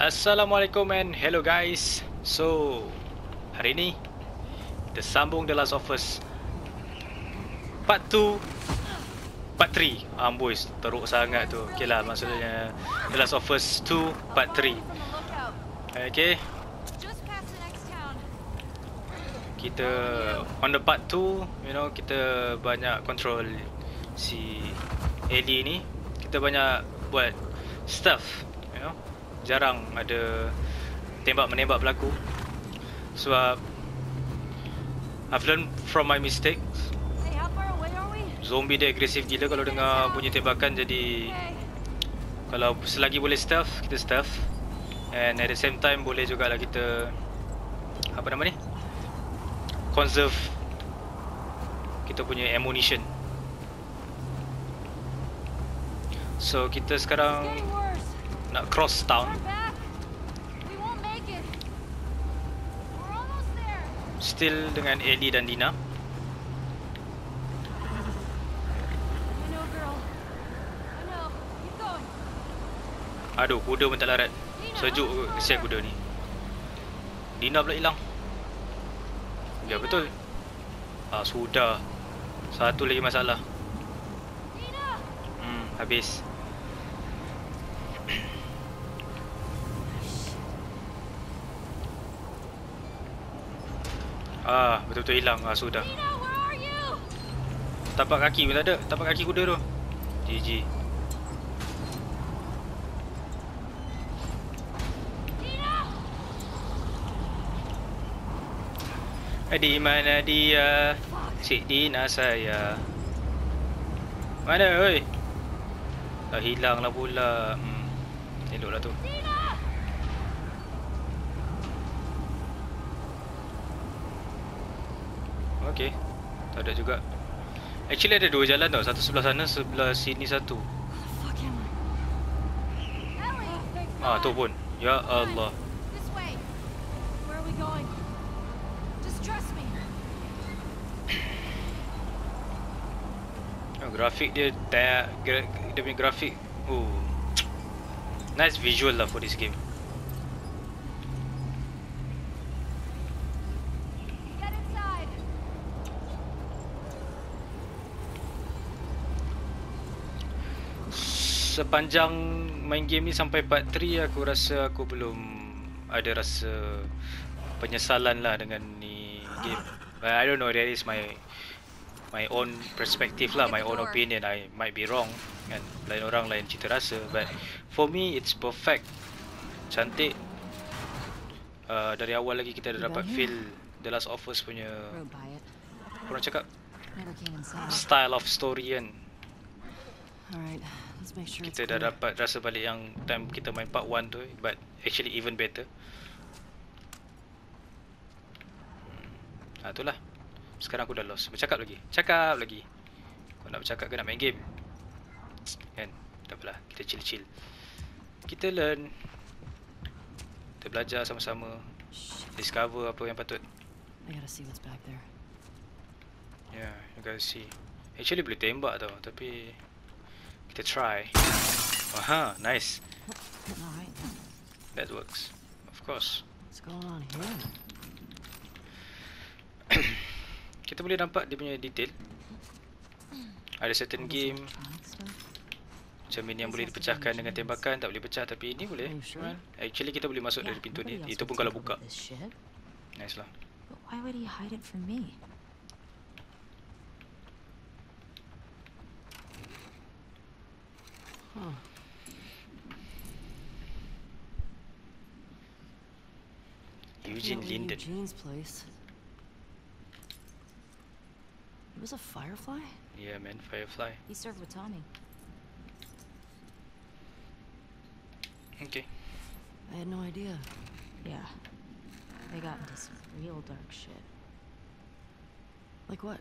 Assalamualaikum and hello guys. So, hari ni kita sambung The Last of Us Part 2 Part 3 Amboi, teruk sangat tu. Okay lah, maksudnya The Last of Us 2 Part 3 Okay. Kita On the part 2 You know, kita banyak control Si Ellie ni. Kita banyak buat Stuff Jarang ada Tembak menembak berlaku Sebab I've learned from my mistakes. Hey, how far away are we? Zombie dia agresif gila kalau dengar bunyi tembakan jadi Okay. kalau selagi boleh stealth, kita stealth. And at the same time boleh jugalah kita apa nama ni? Conserve kita punya ammunition. So kita sekarang. Nak cross town. Still dengan Ellie dan Dina. Aduh, kuda pun tak larat. Sejuk ke kesian kuda ni. Dina pula hilang. Ya betul. Ah sudah. Satu lagi masalah. Hmm, habis. Ah, betul-betul hilang. Ah, sudah. Tapak kaki pun tak ada. Tapak kaki kuda tu. GG. Di mana dia? Cik Dina saya. Mana oi? Dah hilang lah pula. Hmm. Eloklah tu. Nina! Okey. Tak ada juga. Actually ada dua jalan tau. Satu sebelah sana, sebelah sini satu. Ah, tu pun. Ya Allah. Oh, grafik dia tak dia punya grafik. Oh. Nice visual lah for this game. Get inside. Sepanjang main game ni sampai part 3 aku rasa aku belum ada rasa penyesalan lah dengan ni game. But I don't know that is my my own perspective lah, my own opinion. I might be wrong kan. Lain orang lain cerita rasa but for me it's perfect. Cantik. Uh, dari awal lagi kita dah dapat feel The Last of Us punya Rode by it. orang cakap style of story kan. Alright, sure Kita dah clear. dapat rasa balik yang time kita main part 1 tu but actually even better. Ha itulah. Sekarang aku dah lost. Bercakap lagi. Cakap lagi. Kau nak bercakap ke nak main game? Kan? Tak apalah. Kita chill-chill. Kita learn. Kita belajar sama-sama. Discover apa yang patut. I gotta see what's back there. Yeah, you guys see. Actually boleh tembak tau, tapi kita try. Aha, nice. Alright, That works. Of course. what's going on here? Kita boleh nampak dia punya detail. Ada certain game macam ini yang boleh dipecahkan dengan tembakan tak boleh pecah tapi ini boleh. Sure? Actually kita boleh masuk dari Yeah, pintu ni. Itu pun kalau buka. Nice lah. But why would he hide it from me? Huh. Eugene Can't Linden. Eugene's place. He was a firefly? Yeah man, Firefly. He served with Tommy. Okay. I had no idea. Yeah. They got into some real dark shit. Like what?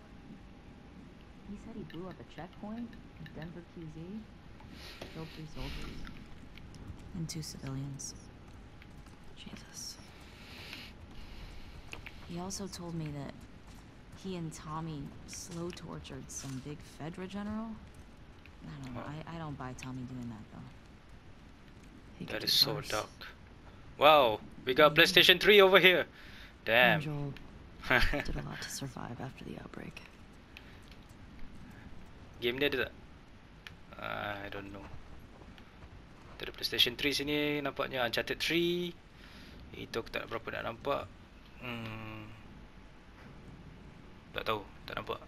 He said he blew up a checkpoint in Denver QZ, killed three soldiers. And two civilians. Jesus. He also told me that he and Tommy slow tortured some big Fedra general. I don't know. I, I don't buy Tommy doing that though. He could That do is so worse. dark. Wow, we got PlayStation 3 over here. Damn. Joel did a lot to survive after the outbreak. Game dia ada tak? I don't know. Kita ada PlayStation 3 sini nampaknya Uncharted 3. Itu aku tak berapa nak nampak. Hmm. Tak tahu, tak nampak.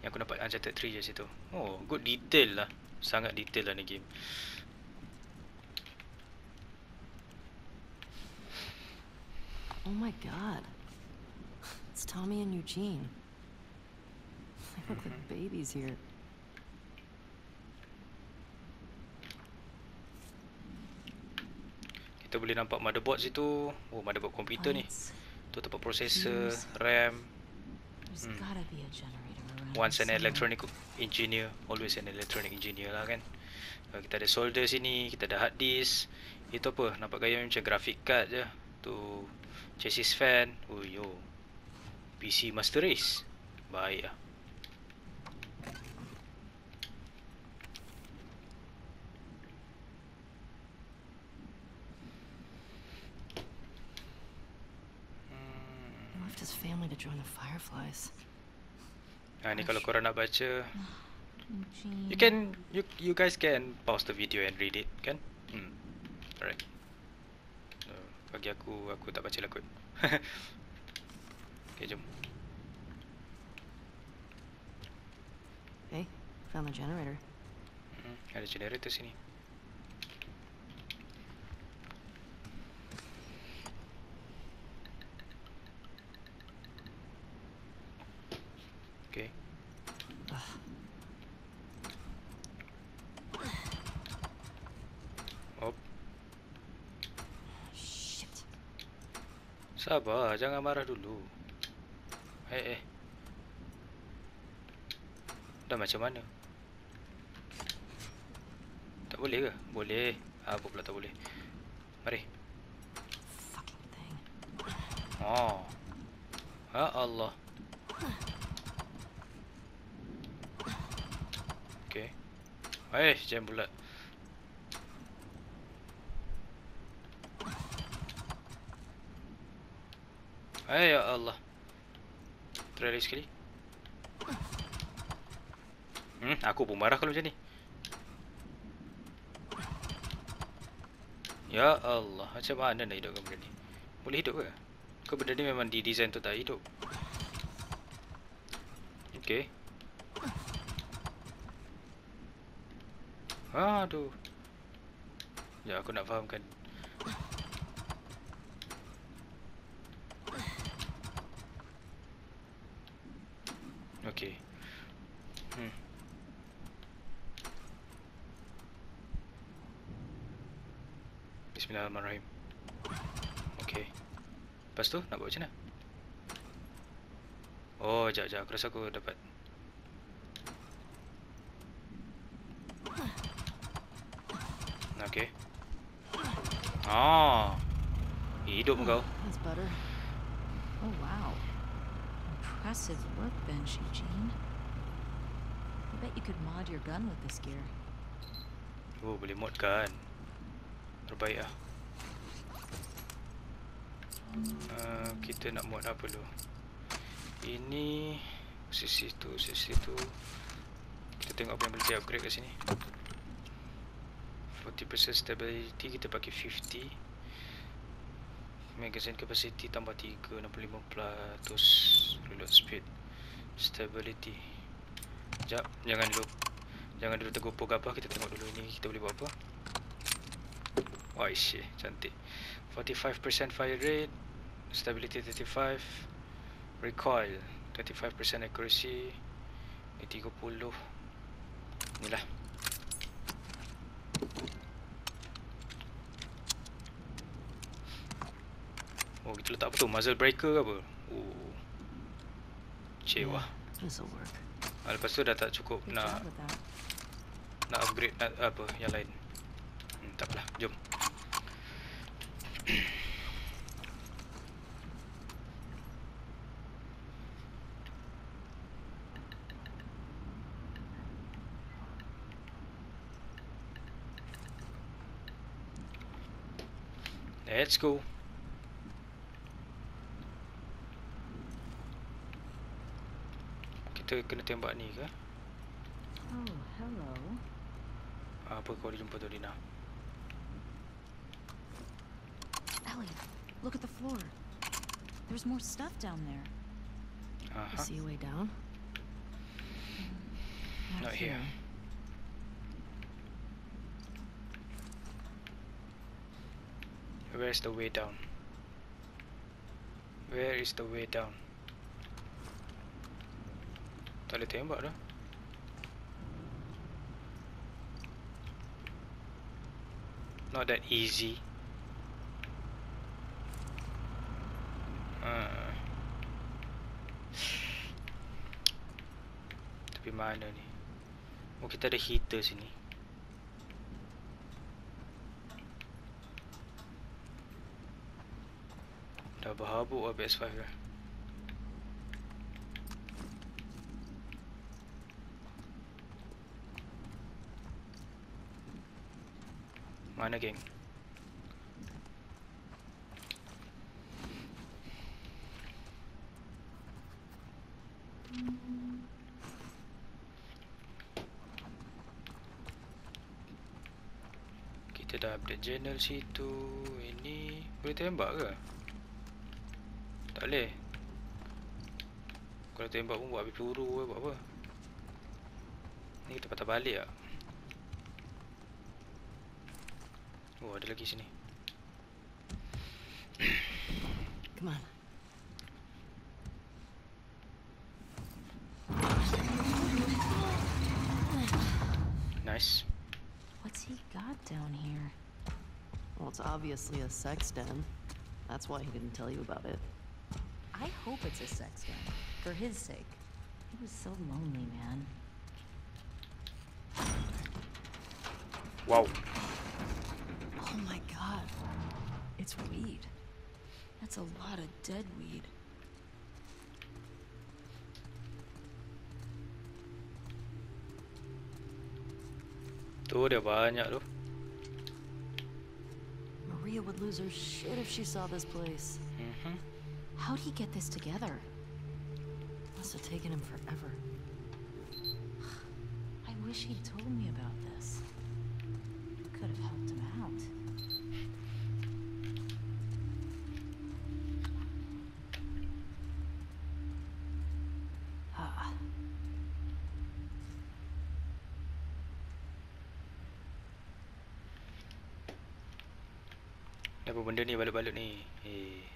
Yang aku nampak Uncharted 3 je situ. Oh, good detail lah. Sangat detail lah ni game. Oh my god. It's Tommy and Eugene. They look like babies here. Kita boleh nampak motherboard situ. Oh, motherboard komputer ni. Tu tempat processor. RAM. Hmm. Once an electronic engineer, always an electronic engineer lah kan. Kalau kita ada solder sini, kita ada hard disk. Itu apa? Nampak gaya macam graphic card je. Tu chassis fan. Oh yo. PC Master Race. Baik lah. He left his family to join the Fireflies. Ha ni kalau korang nak baca, you can you you guys can pause the video and read it kan? Hmm. Alright. Uh, bagi aku aku tak baca lah kot. okay, jom. Hey, found the generator. Hmm, ada generator sini. Sabar, jangan marah dulu. Eh eh. Dah macam mana? Tak boleh ke? Boleh. Apa pula tak boleh? Mari. Oh. Ya Allah. Okay. Eh, jam pula. Eh, ya Allah. Lagi sekali. Hmm, aku pun marah kalau macam ni. Ya Allah, macam mana nak hidupkan benda ni? Boleh hidup ke? Ke benda ni memang didesain untuk tak hidup? Okay. Aduh. Ya, aku nak fahamkan. Okay. Hmm. Bismillahirrahmanirrahim. Okay. Lepas tu nak buat macam mana? Oh, jap jap. Aku rasa aku dapat. Okay. Ah. Hidup kau. That's better. Oh wow. Impressive workbench, Eugene. I bet you could mod your gun with this gear. Oh, boleh mod kan. Terbaik lah. Uh, kita nak mod apa dulu? Ini sisi tu, sisi tu. Kita tengok apa yang boleh di upgrade kat sini. 40% stability kita pakai 50. Magazine capacity tambah 3 65% reload speed. Stability. Sekejap, jangan dulu Jangan dulu tergopoh apa Kita tengok dulu ni Kita boleh buat apa Wah isyih Cantik 45% fire rate Stability 35 Recoil 35% accuracy Ni 30 Inilah. Oh kita letak apa tu? Muzzle breaker ke apa? Oh. Cewa Yeah. Ah, Lepas tu dah tak cukup Good nak nak upgrade nak apa yang lain. Hmm, tak apalah, jom. Let's go. Kita kena tembak ni ke? Oh, hello. Apa kau dia jumpa tu Dina? Ellie, look at the floor. There's more stuff down there. Aha. See a way down? Not here. Where's the way down? Where is the way down? Tak boleh tembak dah. Not that easy. Ah. Tapi mana ni? Oh kita ada heater sini. Berhabuk lah PS5 dah. Mana geng? Kita dah update journal situ. Ini boleh tembak ke? Tak boleh. Kalau tembak pun buat api peluru ke buat apa? Ni kita patah balik tak? Oh ada lagi sini. Come on. Nice. What's he got down here? Well, it's obviously a sex den. That's why he didn't tell you about it. I hope it's a sex den. For his sake. He was so lonely, man. Wow. Oh my god. It's weed. That's a lot of dead weed. Tu dia banyak tu. Maria would lose her shit if she saw this place. Mhm. How'd he get this together? Must have taken him forever. I wish he'd told me about this. Could have helped him out. Ah. Apa benda ni balut-balut ni? Eh.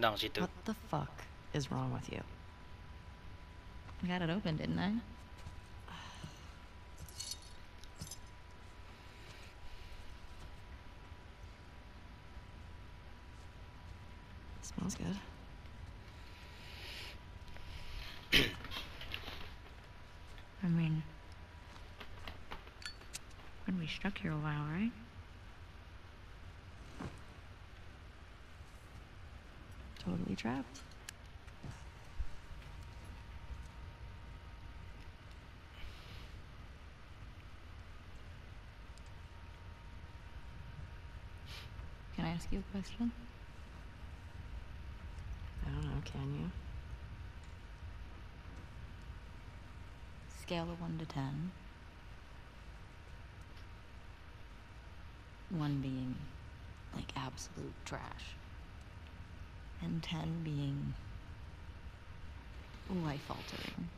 Senang cerita. What the fuck is wrong with you? I got it open, didn't I? smells good. I mean, when we stuck here a while, right? Totally trapped. Can I ask you a question? I don't know, can you? Scale of 1 to 10. 1 being like absolute trash. And 10 being life altering.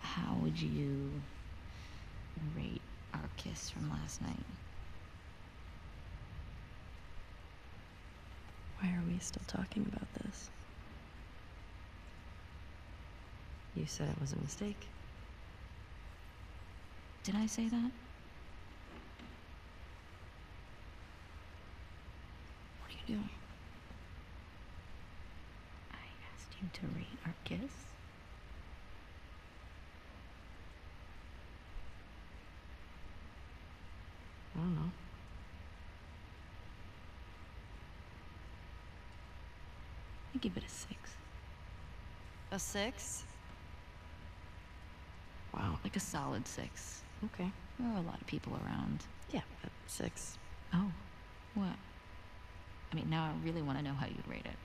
How would you rate our kiss from last night? Why are we still talking about this? You said it was a mistake. Did I say that? What are you? I asked you to read our kiss. I don't know. I give it a six. A six? Wow. Like a solid six. Okay. There are a lot of people around. Yeah, but six. Oh. What? I mean, now I really want to know how you'd rate it.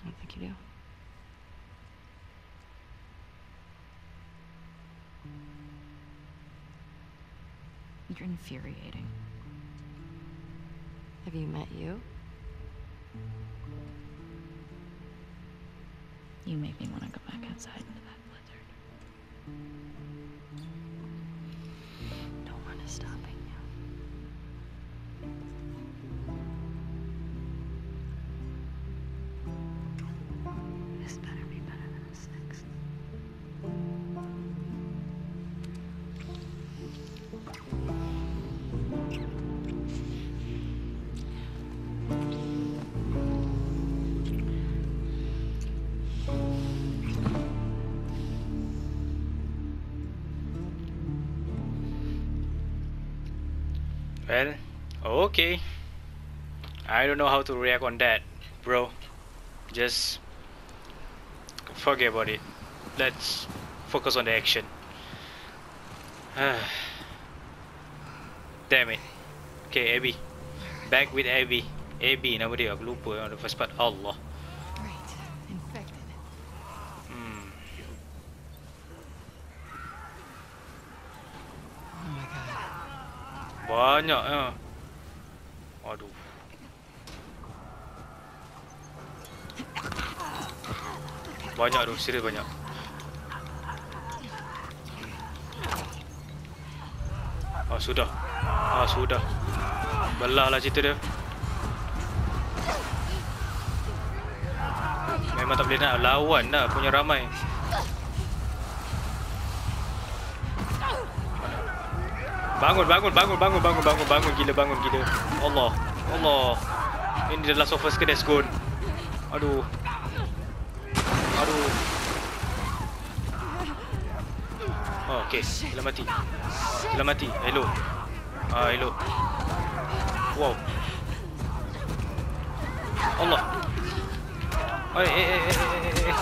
I don't think you do. You're infuriating. Have you met you? You make me want to go back outside into that blizzard. Well, okay. I don't know how to react on that, bro. Just forget about it. Let's focus on the action. Damn it. Okay, Abby. Back with Abby. Abby nama dia aku lupa on the first part. Allah. Banyak tu, serius banyak. Ah sudah. Ah sudah. Belah lah cerita dia. Memang tak boleh nak lawan dah punya ramai. Bangun, bangun, bangun, bangun, bangun, bangun, bangun, gila, bangun, gila. Allah, Allah. Ini the last of us. Aduh. Oh, okay. Dah mati. Dah mati. Hello. Ah, hello. Wow. Allah. Eh, eh, eh, eh, eh, eh, eh.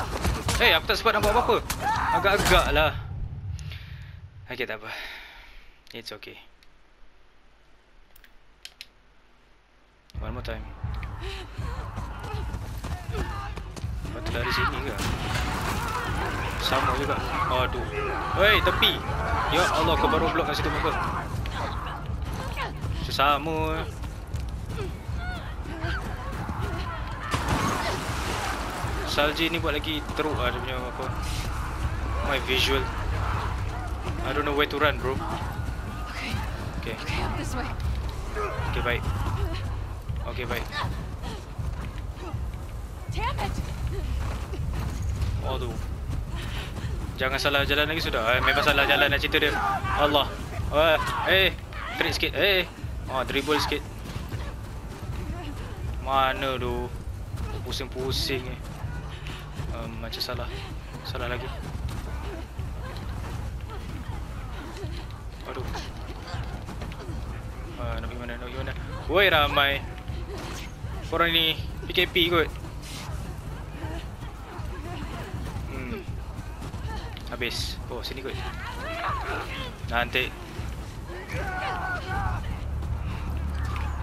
Eh, aku tak sempat nak buat apa-apa. Agak-agak lah. Okay, tak apa. It's okay. One more time. Patut lari sini ke? Sama juga. Aduh. Hei, tepi. Ya Allah, kau baru blok kat situ muka. Sesama. Salji ni buat lagi teruk lah dia punya apa. My visual. I don't know where to run, bro. Okay. Okay, up this way. Okay, baik. Okay, baik. Damn it! Aduh. Jangan salah jalan lagi sudah. Eh, memang salah jalan nak cerita dia. Allah. Eh, eh. Trik sikit. Eh. Oh, dribble sikit. Mana tu? Pusing-pusing eh. Um, macam salah. Salah lagi. Aduh. Ah, nak pergi mana? Nak pergi mana? Woi ramai. Korang ni PKP kot. Hmm. Habis. Oh, sini kot. Nanti.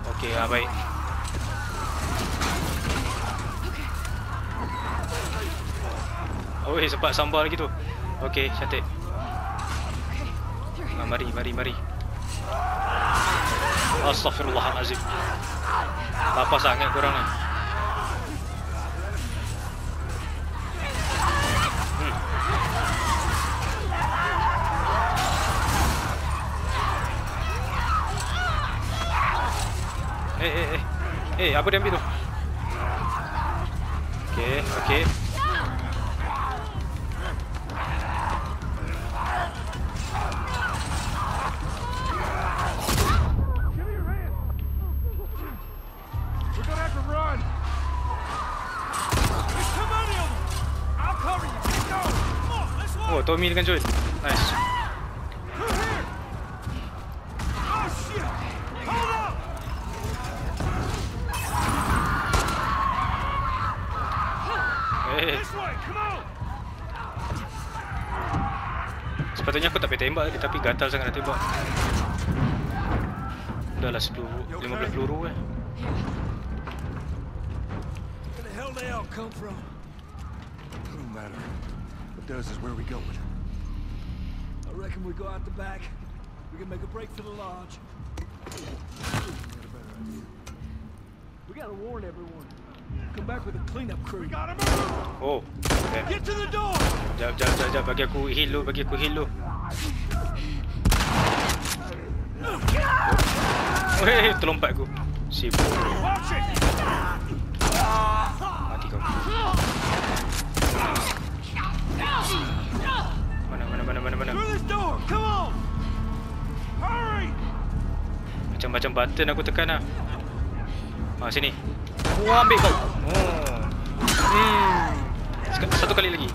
Okey, ah, baik. Oh, eh, sempat sambar lagi tu. Okey, cantik. Ah, mari, mari, mari. Astaghfirullahalazim. Apa sangat korang ni? Eh, eh, eh. Eh, apa dia ambil tu? Okay, okay. Oh Tommy dengan Joel sepatutnya aku tak payah tembak tadi tapi gatal sangat nak tembak. Dah lah 10 15 peluru eh. Where the hell they all come from? Don't matter. What does is where we going. I reckon we go out the back. We can make a break for the lodge. We gotta warn everyone. Come back with a cleanup crew. Oh. Okay. Get to the door! Jap jap jap jap bagi aku heal dulu, bagi aku heal dulu. Weh, terlompat aku. Sibuk. Mati kau. Mana mana mana mana mana. Through this door! Come on! Hurry! Macam-macam button aku tekan lah. Ah sini. Oh ambil kau. Oh. Hmm. Sek- Satu kali lagi.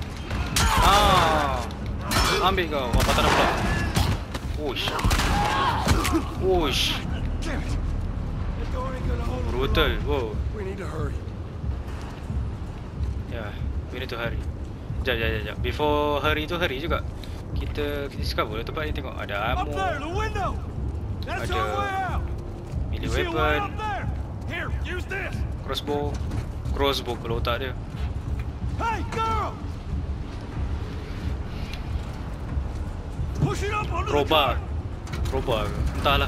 Ah. Ambil kau. Wah patah dah pula. Ush. Ush. Damn it! The door ain't gonna hold us Brutal. Wow. We need to hurry. Ya, yeah, we need to hurry. Jap, jap, jap, jap. Before hurry tu hurry juga. Kita kita discover lah tempat ni tengok ada ammo, Ada melee weapon? Here, use this! Crossbow. Crossbow kalau otak dia. Hey, girl! Push it up onto the ke? Entahlah.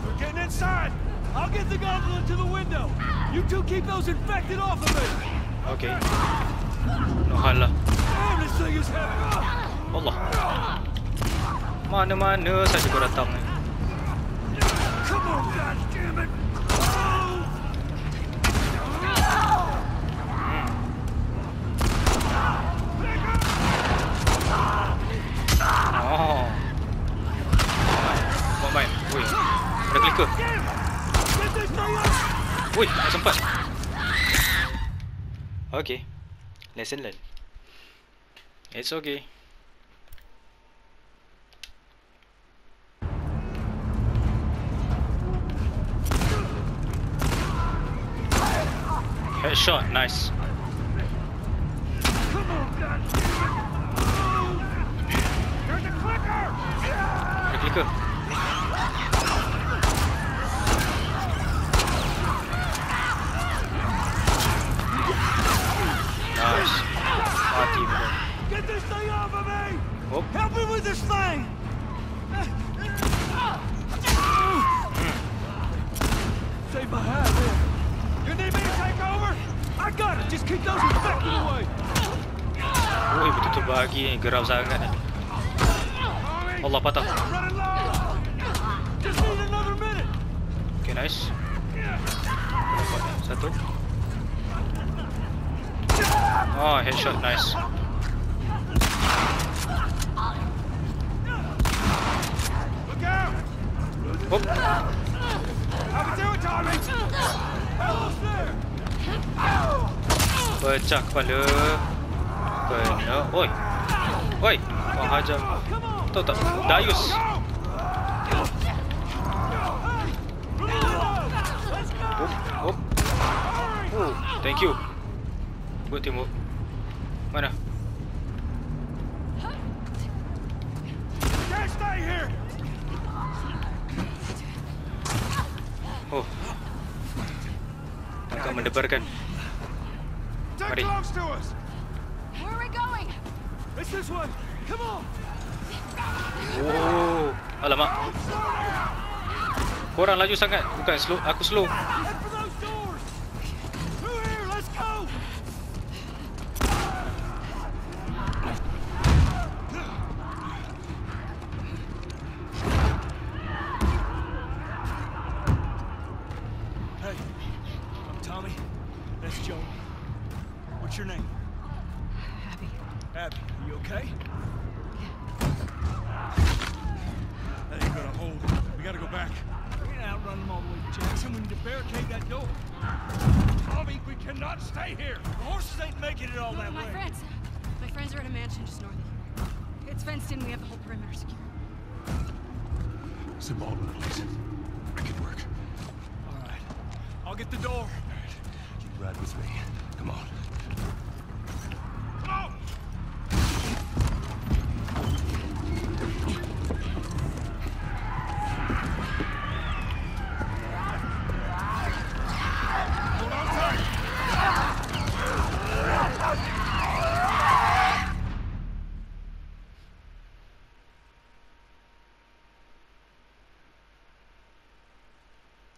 We're getting inside. I'll get the gondola to the window. You two keep those infected off of me. Okay. No hal lah. Damn, this thing is heavy. Allah. Mana-mana saja kau datang ni. Come on, goddammit! Dah keleka Ui, tak sempat. Okay Lesson learned. It's okay Headshot, nice. Dah Get this thing off me! Help me with this thing! Save my hat man. You need me to take over? I got it. Just keep those infected away. Ой, вот это баги, гора в загоне. another minute! Okay, nice. Satu. Oh, headshot, nice. Look out! Oh, How we doing, Tommy? Almost there. pecah kepala. Kena. Oi. Oi, on. Tahu tak? Dayus. Thank you. Good teamwork. Mana? Can't stay here. Oh. Agak mendebarkan. Mari. close to us. Where are we going? It's this way. Come on. Oh, alamak. Korang laju sangat. Bukan slow, aku slow.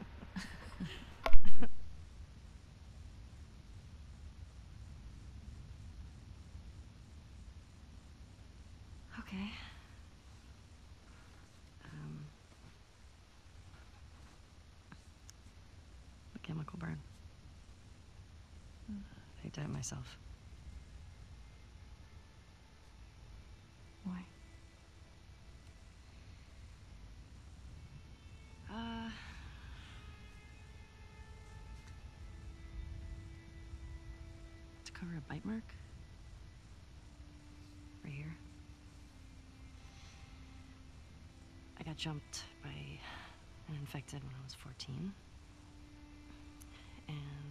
Did myself. Why? Uh. To cover a bite mark? Right here. I got jumped by an infected when I was 14. And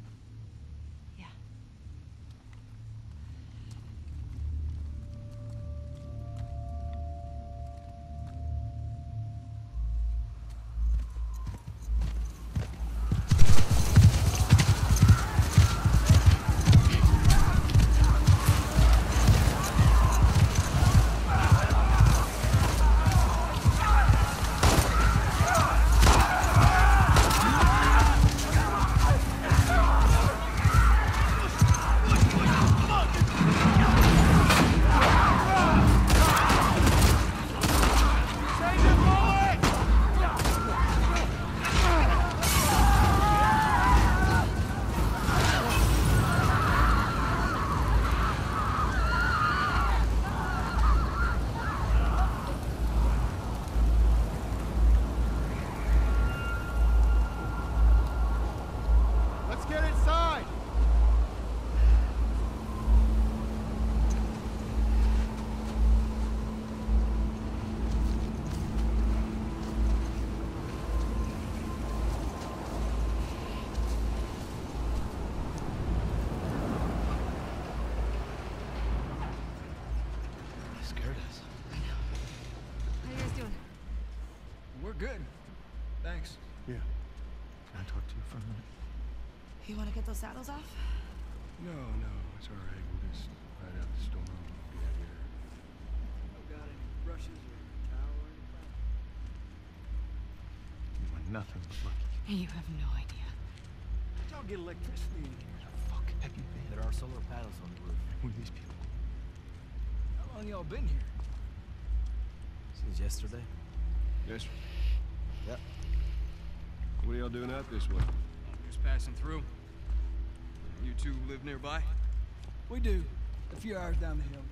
Those saddles off? No, no, it's all right. We'll just ride out the storm. Get out here. Got any brushes or towel or anything? You want nothing but lucky. You have no idea. Y'all get electricity in here. have you been? There are solar panels on the roof. Who are these people? How long y'all been here? Since yesterday. Yes. Yep. What are y'all doing out this way? Just passing through. You two live nearby? We do. A few hours down the hill.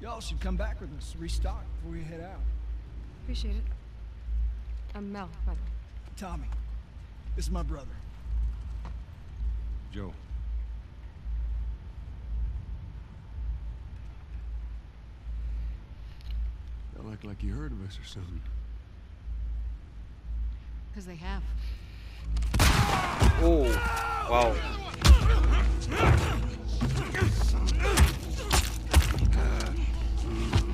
Y'all should come back with us, restock before we head out. Appreciate it. I'm Mel, by the way. Tommy, this is my brother. Joe. Y'all act like you heard of us or something. Because they have. Oh, wow.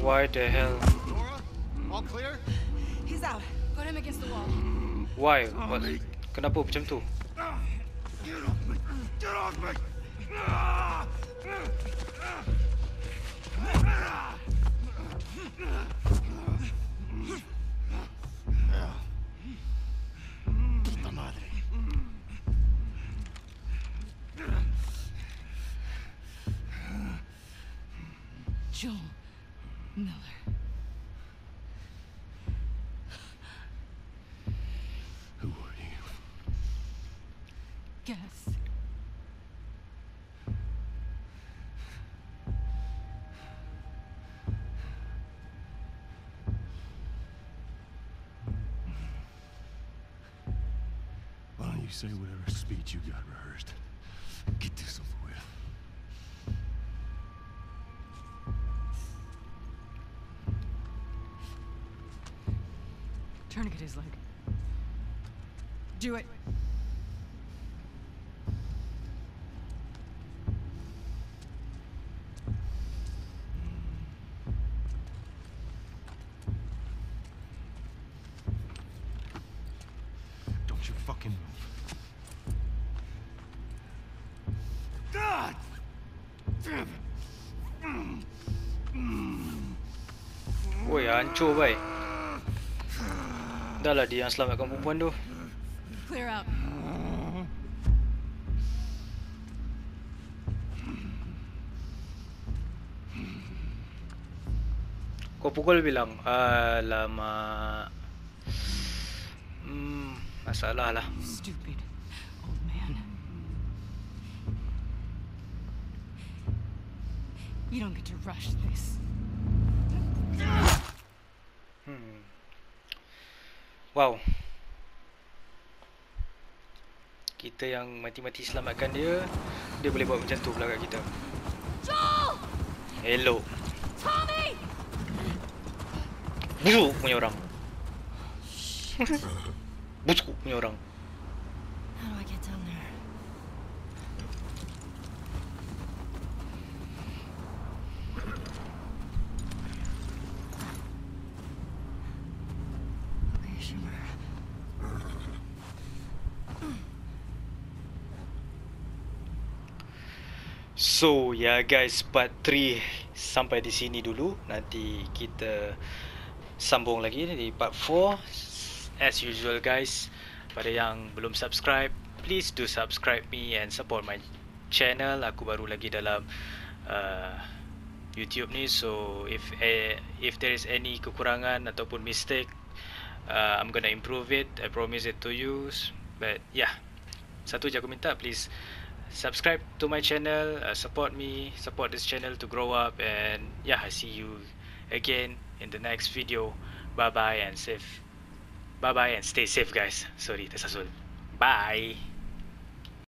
Why the hell? Nora, all clear? He's out. Put him against the wall. Why? What? Kenapa macam tu? Puta say whatever speech you got rehearsed? Get this over with. Tourniquet his leg. Do it. Don't you fucking move. Woi, hancur baik. Dah lah dia yang selamatkan perempuan tu. Clear out. Kau pukul bilang Alamak Hmm Masalah lah Stupid You don't get to rush this. hmm. Wow Kita yang mati-mati selamatkan dia Dia boleh buat macam tu pula kat kita Joel! Hello Tommy! Busuk punya orang Busuk punya orang How do I get down there? Okay, Shimmer. So ya yeah guys part 3 sampai di sini dulu. Nanti kita sambung lagi di part 4 as usual guys pada yang belum subscribe please do subscribe me and support my channel. Aku baru lagi dalam uh, YouTube ni. So if eh, if there is any kekurangan ataupun mistake uh, I'm gonna improve it. I promise it to you. But yeah. Satu je aku minta please subscribe to my channel uh, support me support this channel to grow up and yeah I see you again in the next video. Bye bye and safe. Bye bye and stay safe guys. Sorry tersasul bye